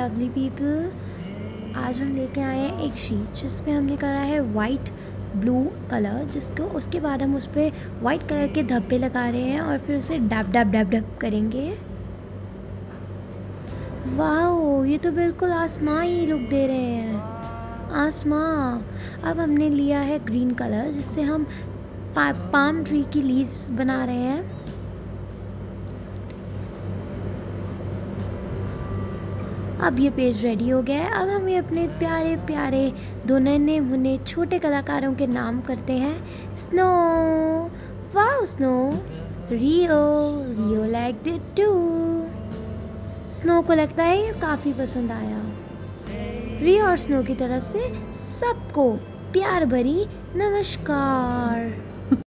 Lovely people आज हम लेके आए हैं एक शीट जिस पे हमने करा है वाइट ब्लू कलर जिसको उसके बाद हम उस पर वाइट कलर के धब्बे लगा रहे हैं और फिर उसे डब डब डब डब करेंगे। वाह ये तो बिल्कुल आसमां ही लुक दे रहे हैं। आसमां। अब हमने लिया है ग्रीन कलर जिससे हम पा, पाम ट्री की लीव्स बना रहे हैं। अब ये पेज रेडी हो गया है। अब हम ये अपने प्यारे प्यारे नन्हे मुन्ने छोटे कलाकारों के नाम करते हैं। Snow wow snow Rio Rio like ditto snow को लगता है ये काफ़ी पसंद आया। रियो और स्नो की तरफ़ से सबको प्यार भरी नमस्कार।